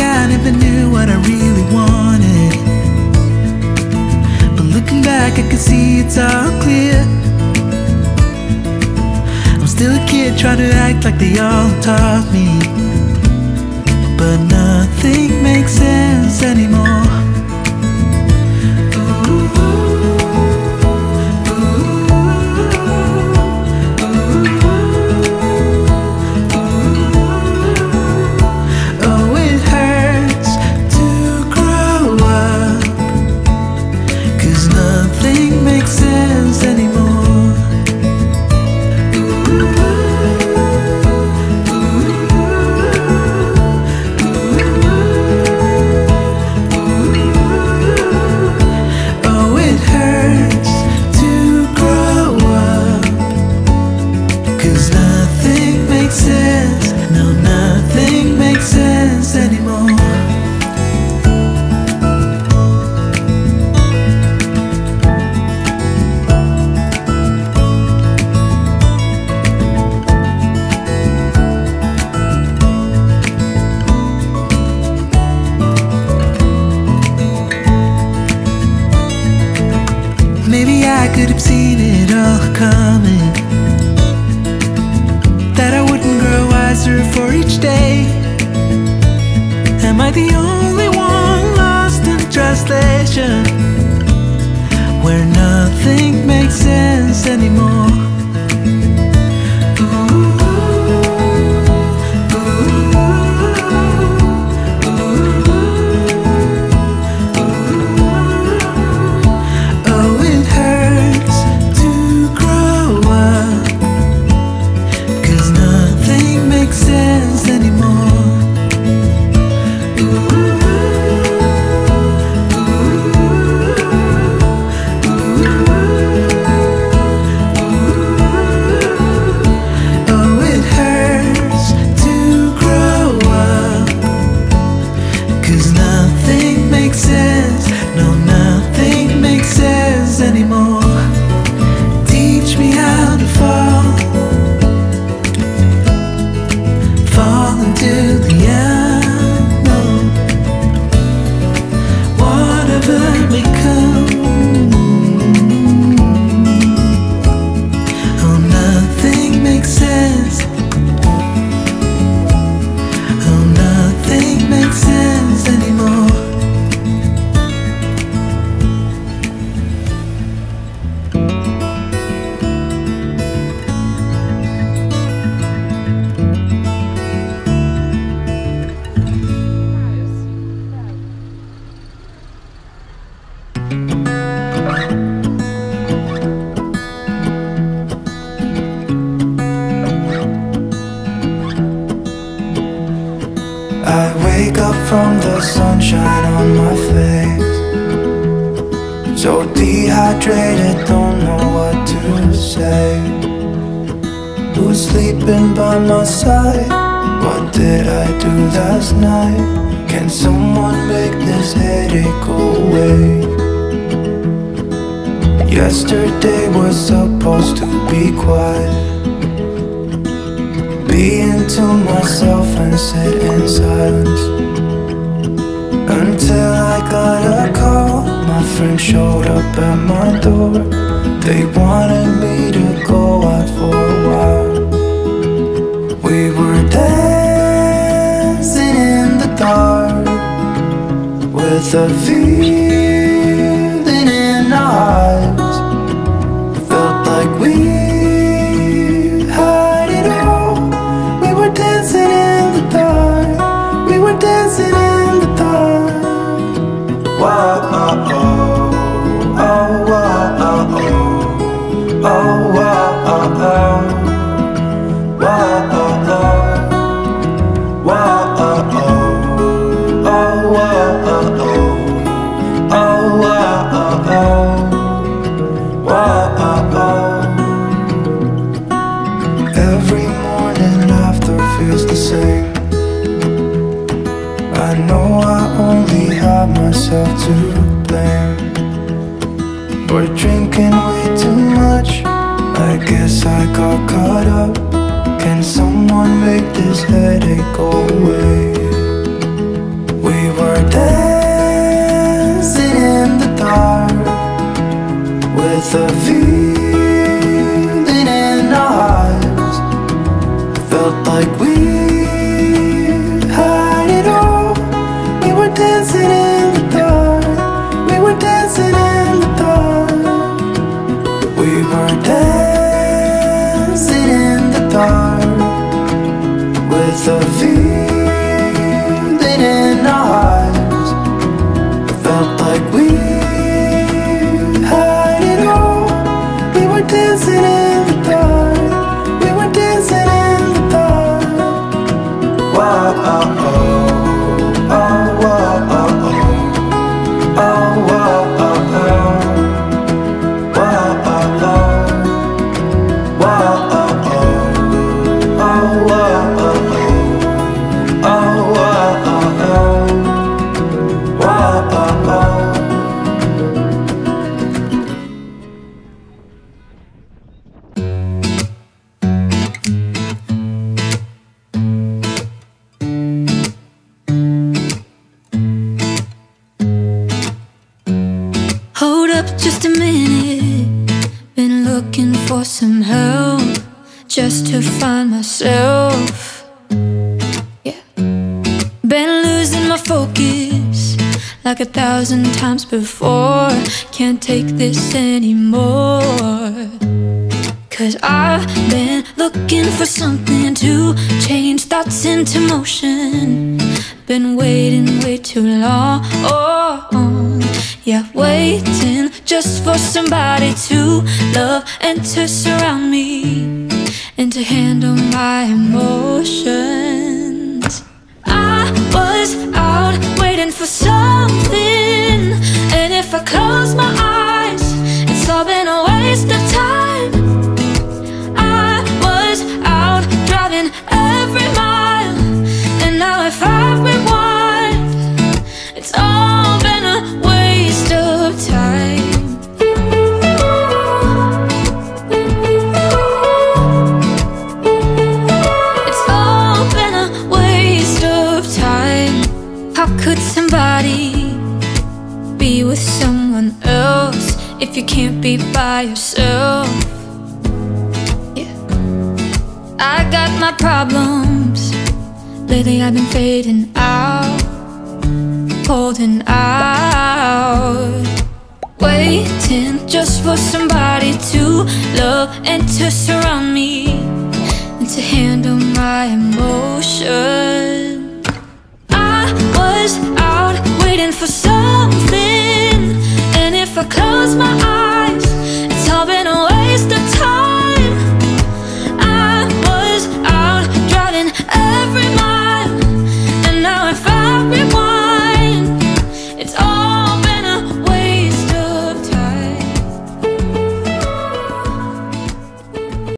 I never knew what I really wanted. But looking back, I can see it's all clear. I'm still a kid trying to act like they all taught me. Seen it all coming. That I wouldn't grow wiser for each day. Am I the only one lost in translation? Where nothing makes sense anymore. I wake up from the sunshine on my face. So dehydrated, don't know what to say. Who's sleeping by my side? What did I do last night? Can someone make this headache go away? Yesterday was supposed to be quiet. Being to myself and sit in silence. Until I got a call My friend showed up at my door. They wanted me to go out for a while. We were dancing in the dark With a feeling oh, drinking way too much. I guess I got caught up. Can someone make this headache go away? We were dancing in the dark with a feeling in our hearts. Felt like we dark with a feeling just a minute. Been looking for some help just to find myself. Yeah. Been losing my focus like a thousand times before. Can't take this anymore. Cause I've been looking for something to change thoughts into motion. Been waiting way too long. Oh, oh. Yeah, waiting just for somebody to love and to surround me and to handle my emotions. I was out waiting for something, and if I close my if you can't be by yourself? Yeah. I got my problems. Lately I've been fading out, holding out, waiting just for somebody to love and to surround me and to handle my emotions. I was out waiting for I close my eyes